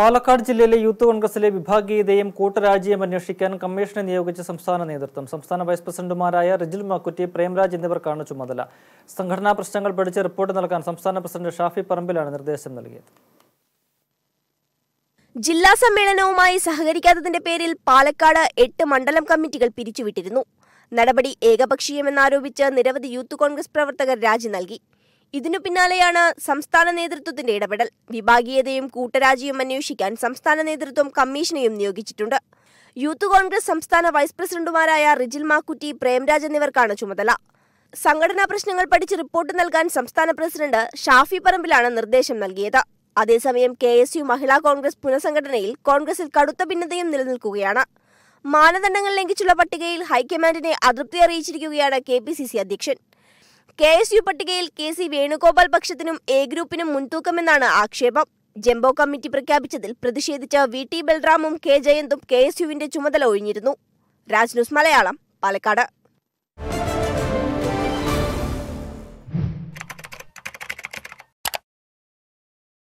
പാലക്കാട് ജില്ലയിലെ യൂത്ത് കോൺഗ്രസിലെ വിഭാഗീയതയും കൂട്ടരാജിയും അന്വേഷിക്കാൻ കമ്മീഷനെ നിയോഗിച്ച സംസ്ഥാന നേതൃത്വം. സംസ്ഥാന വൈസ് പ്രസിഡന്റുമാരായ റിജിൽ മാക്കുറ്റി പ്രേംരാജ് എന്നിവർക്കാണ് ചുമതല. സംഘടനാ പ്രശ്നങ്ങൾ പഠിച്ച് റിപ്പോർട്ട് നൽകാൻ സംസ്ഥാന പ്രസിഡന്റ് ഷാഫി പറമ്പിലാണ് നിർദ്ദേശം നൽകിയത്. ജില്ലാ സമ്മേളനവുമായി സഹകരിക്കാത്തതിന്റെ പേരിൽ പാലക്കാട് എട്ട് മണ്ഡലം കമ്മിറ്റികൾ പിരിച്ചുവിട്ടിരുന്നു. നടപടി ഏകപക്ഷീയമെന്നാരോപിച്ച് നിരവധി യൂത്ത് കോൺഗ്രസ് പ്രവർത്തകർ രാജി നൽകി. ഇതിനു പിന്നാലെയാണ് സംസ്ഥാന നേതൃത്വത്തിന്റെ ഇടപെടൽ. വിഭാഗീയതയും കൂട്ടരാജിയും അന്വേഷിക്കാൻ സംസ്ഥാന നേതൃത്വം കമ്മീഷനെയും നിയോഗിച്ചിട്ടുണ്ട്. യൂത്ത് കോൺഗ്രസ് സംസ്ഥാന വൈസ് പ്രസിഡന്റുമാരായ റിജിൽ മാക്കുറ്റി പ്രേംരാജ് എന്നിവർക്കാണ് ചുമതല. സംഘടനാ പ്രശ്നങ്ങൾ പഠിച്ച് റിപ്പോർട്ട് നൽകാൻ സംസ്ഥാന പ്രസിഡന്റ് ഷാഫി പറമ്പിലാണ് നിർദ്ദേശം നൽകിയത്. അതേസമയം K S U Mahila Congress പുനഃസംഘടനയിൽ കോൺഗ്രസിൽ കടുത്ത ഭിന്നതയും നിലനിൽക്കുകയാണ്. മാനദണ്ഡങ്ങൾ ലംഘിച്ചുള്ള പട്ടികയിൽ ഹൈക്കമാൻഡിനെ അതൃപ്തി അറിയിച്ചിരിക്കുകയാണ് കെ അധ്യക്ഷൻ. കെ എസ് യു പട്ടികയിൽ കെ സി വേണുഗോപാൽ പക്ഷത്തിനും എ ഗ്രൂപ്പിനും മുൻതൂക്കമെന്നാണ് ആക്ഷേപം. ജംബോ കമ്മിറ്റി പ്രഖ്യാപിച്ചതിൽ പ്രതിഷേധിച്ച വി ടി ബൽറാമും കെ ജയന്തും കെ എസ് യുവിന്റെ ചുമതല ഒഴിഞ്ഞിരുന്നു. രാജ്ന്യൂസ് മലയാളം പാലക്കാട്.